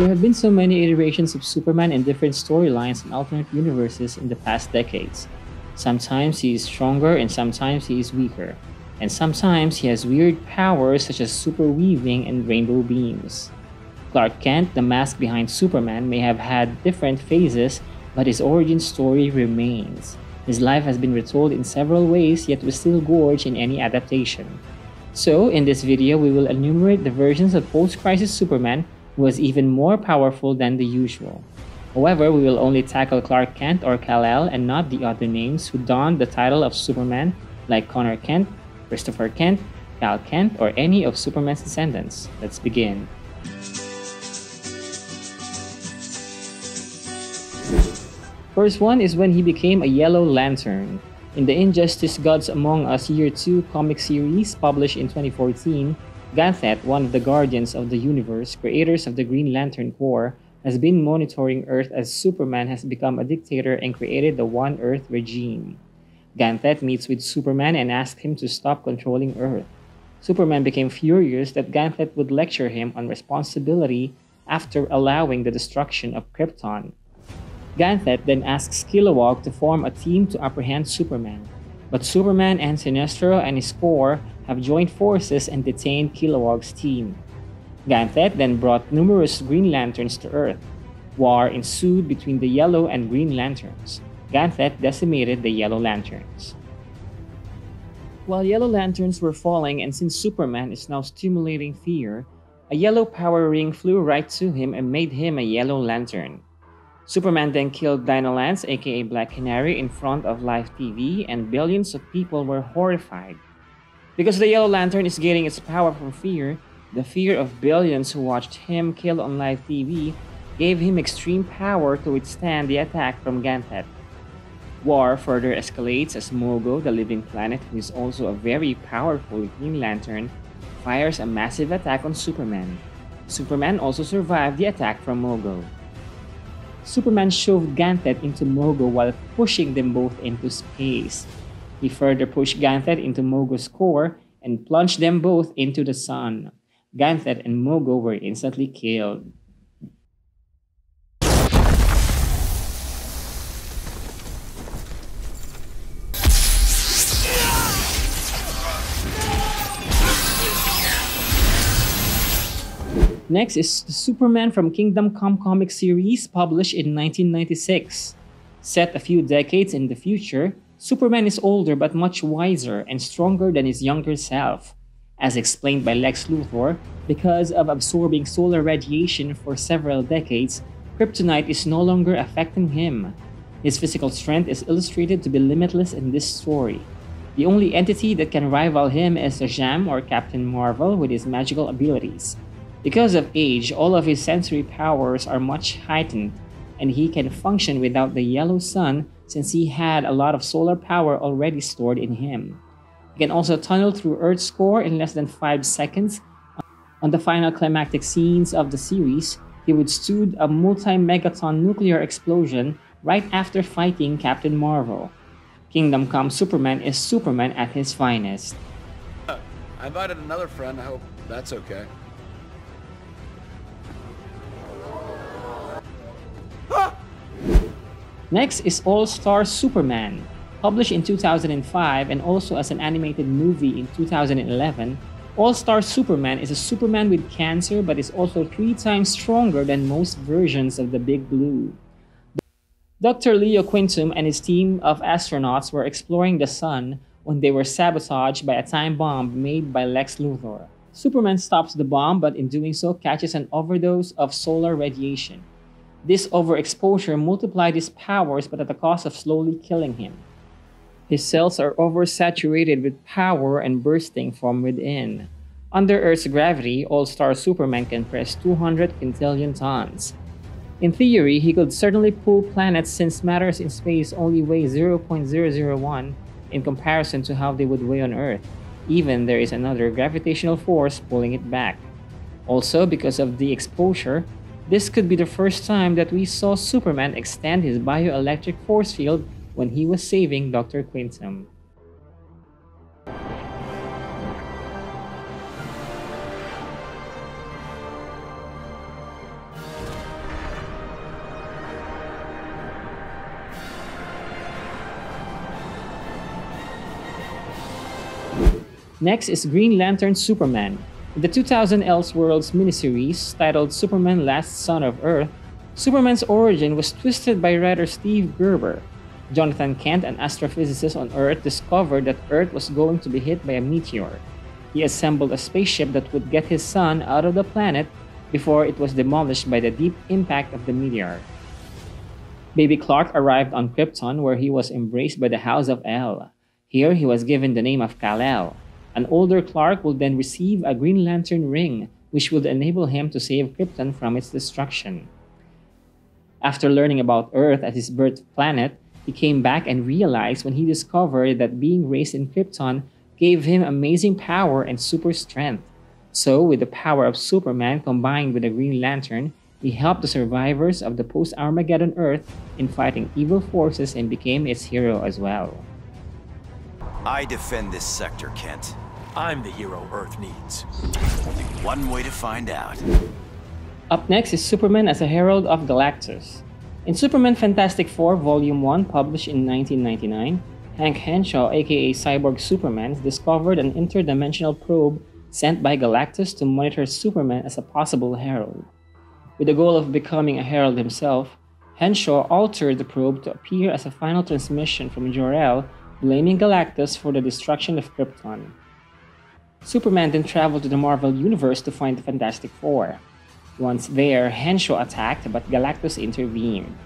There have been so many iterations of Superman in different storylines and alternate universes in the past decades. Sometimes he is stronger and sometimes he is weaker. And sometimes he has weird powers such as super weaving and rainbow beams. Clark Kent, the mask behind Superman, may have had different phases, but his origin story remains. His life has been retold in several ways, yet was still gorge in any adaptation. So, in this video, we will enumerate the versions of post-crisis Superman was even more powerful than the usual. However, we will only tackle Clark Kent or Kal-El and not the other names who donned the title of Superman like Connor Kent, Christopher Kent, Kal Kent, or any of Superman's descendants. Let's begin. First one is when he became a Yellow Lantern. In the Injustice Gods Among Us Year 2 comic series published in 2014, Ganthet, one of the Guardians of the Universe, creators of the Green Lantern Corps, has been monitoring Earth as Superman has become a dictator and created the One Earth regime. Ganthet meets with Superman and asks him to stop controlling Earth. Superman became furious that Ganthet would lecture him on responsibility after allowing the destruction of Krypton. Ganthet then asks Kilowog to form a team to apprehend Superman, but Superman and Sinestro and his corps have joined forces and detained Kilowog's team. Ganthet then brought numerous Green Lanterns to Earth. War ensued between the Yellow and Green Lanterns. Ganthet decimated the Yellow Lanterns. While Yellow Lanterns were falling and since Superman is now stimulating fear, a yellow power ring flew right to him and made him a Yellow Lantern. Superman then killed Lance, aka Black Canary, in front of live TV, and billions of people were horrified. Because the Yellow Lantern is getting its power from fear, the fear of billions who watched him kill on live TV gave him extreme power to withstand the attack from Ganthet. War further escalates as Mogo, the living planet who is also a very powerful Green Lantern, fires a massive attack on Superman. Superman also survived the attack from Mogo. Superman shoved Ganthet into Mogo while pushing them both into space. He further pushed Ganthet into Mogo's core and plunged them both into the sun. Ganthet and Mogo were instantly killed. Next is the Superman from Kingdom Come comic series published in 1996. Set a few decades in the future, Superman is older but much wiser and stronger than his younger self. As explained by Lex Luthor, because of absorbing solar radiation for several decades, kryptonite is no longer affecting him. His physical strength is illustrated to be limitless in this story. The only entity that can rival him is Shazam or Captain Marvel with his magical abilities. Because of age, all of his sensory powers are much heightened, and he can function without the yellow sun since he had a lot of solar power already stored in him. He can also tunnel through Earth's core in less than 5 seconds. On the final climactic scenes of the series, he withstood a multi-megaton nuclear explosion right after fighting Captain Marvel. Kingdom Come Superman is Superman at his finest. Uh, I invited another friend. I hope that's okay. Next is All Star Superman. Published in 2005 and also as an animated movie in 2011, All Star Superman is a Superman with cancer but is also three times stronger than most versions of the Big Blue. Dr. Leo Quintum and his team of astronauts were exploring the sun when they were sabotaged by a time bomb made by Lex Luthor. Superman stops the bomb but in doing so catches an overdose of solar radiation. This overexposure multiplied his powers but at the cost of slowly killing him. His cells are oversaturated with power and bursting from within. Under Earth's gravity, All-Star Superman can press 200 quintillion tons. In theory, he could certainly pull planets since matters in space only weigh 0.001 in comparison to how they would weigh on Earth. Even there is another gravitational force pulling it back. Also, because of the exposure, this could be the first time that we saw Superman extend his bioelectric force field when he was saving Dr. Quintum. Next is Green Lantern Superman, in the 2000 Elseworlds miniseries titled Superman Last Son of Earth, Superman's origin was twisted by writer Steve Gerber. Jonathan Kent, an astrophysicist on Earth, discovered that Earth was going to be hit by a meteor. He assembled a spaceship that would get his son out of the planet before it was demolished by the deep impact of the meteor. Baby Clark arrived on Krypton where he was embraced by the House of El. Here he was given the name of Kal-El. An older Clark will then receive a Green Lantern ring, which would enable him to save Krypton from its destruction. After learning about Earth as his birth planet, he came back and realized when he discovered that being raised in Krypton gave him amazing power and super strength. So, with the power of Superman combined with the Green Lantern, he helped the survivors of the post Armageddon Earth in fighting evil forces and became its hero as well. I defend this sector, Kent. I'm the hero Earth needs. One way to find out. Up next is Superman as a Herald of Galactus. In Superman Fantastic Four Volume 1, published in 1999, Hank Henshaw, aka Cyborg Superman, discovered an interdimensional probe sent by Galactus to monitor Superman as a possible herald. With the goal of becoming a herald himself, Henshaw altered the probe to appear as a final transmission from Jor-El, blaming Galactus for the destruction of Krypton. Superman then traveled to the Marvel Universe to find the Fantastic Four. Once there, Henshaw attacked, but Galactus intervened.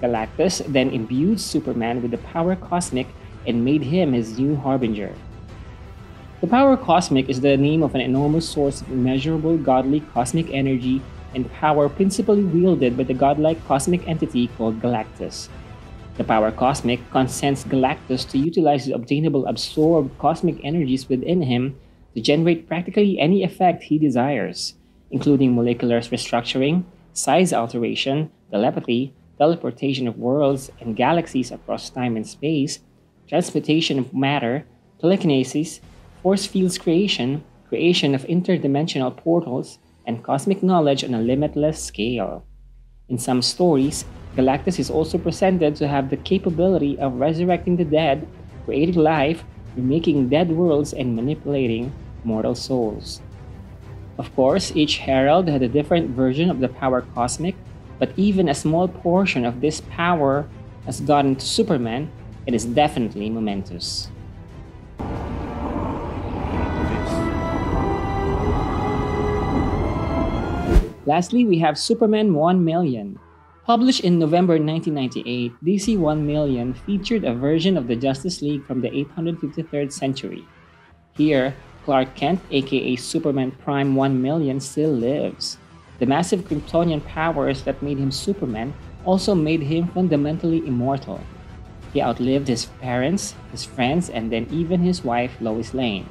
Galactus then imbued Superman with the power cosmic and made him his new harbinger. The power cosmic is the name of an enormous source of immeasurable godly cosmic energy and power principally wielded by the godlike cosmic entity called Galactus. The power cosmic consents Galactus to utilize the obtainable absorbed cosmic energies within him to generate practically any effect he desires, including molecular restructuring, size alteration, telepathy, teleportation of worlds and galaxies across time and space, transmutation of matter, telekinesis, force fields creation, creation of interdimensional portals, and cosmic knowledge on a limitless scale. In some stories, Galactus is also presented to have the capability of resurrecting the dead, creating life, remaking dead worlds, and manipulating mortal souls. Of course, each herald had a different version of the power cosmic, but even a small portion of this power has gotten to Superman, it is definitely momentous. Lastly, we have Superman 1 Million. Published in November 1998, DC 1 Million featured a version of the Justice League from the 853rd century. Here, Clark Kent, aka Superman Prime 1 Million, still lives. The massive Kryptonian powers that made him Superman also made him fundamentally immortal. He outlived his parents, his friends, and then even his wife, Lois Lane.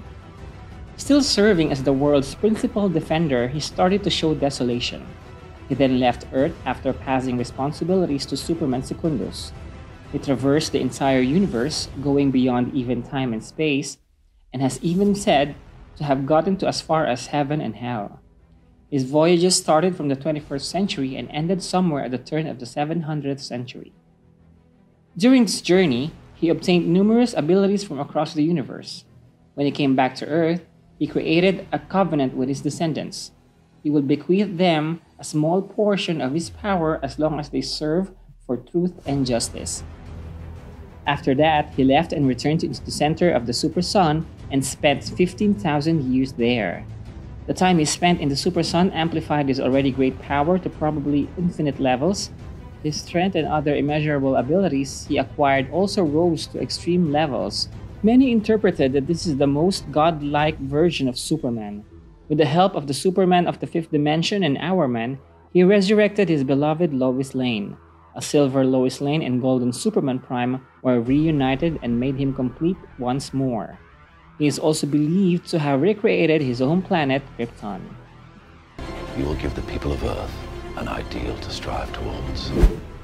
Still serving as the world's principal defender, he started to show desolation. He then left Earth after passing responsibilities to Superman Secundus. He traversed the entire universe, going beyond even time and space, and has even said to have gotten to as far as heaven and hell. His voyages started from the 21st century and ended somewhere at the turn of the 700th century. During this journey, he obtained numerous abilities from across the universe. When he came back to Earth, he created a covenant with his descendants. He will bequeath them a small portion of his power as long as they serve for truth and justice. After that, he left and returned to the center of the Super Sun and spent 15,000 years there. The time he spent in the Super Sun amplified his already great power to probably infinite levels. His strength and other immeasurable abilities he acquired also rose to extreme levels, Many interpreted that this is the most godlike version of Superman. With the help of the Superman of the fifth dimension and Hourman, he resurrected his beloved Lois Lane. A silver Lois Lane and golden Superman Prime were reunited and made him complete once more. He is also believed to have recreated his own planet, Krypton. You will give the people of Earth an ideal to strive towards.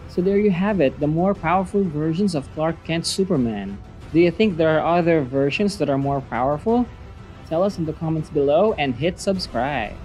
So there you have it, the more powerful versions of Clark Kent Superman. Do you think there are other versions that are more powerful? Tell us in the comments below and hit subscribe.